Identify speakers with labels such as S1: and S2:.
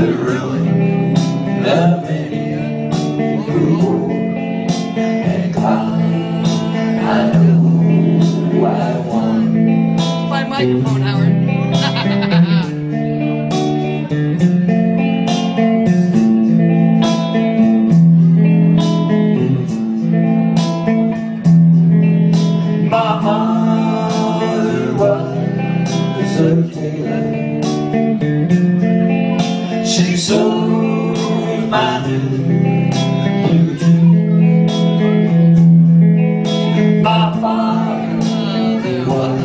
S1: the ruin of who and I know I want.
S2: my microphone, Howard.
S1: Blue jeans. My father was a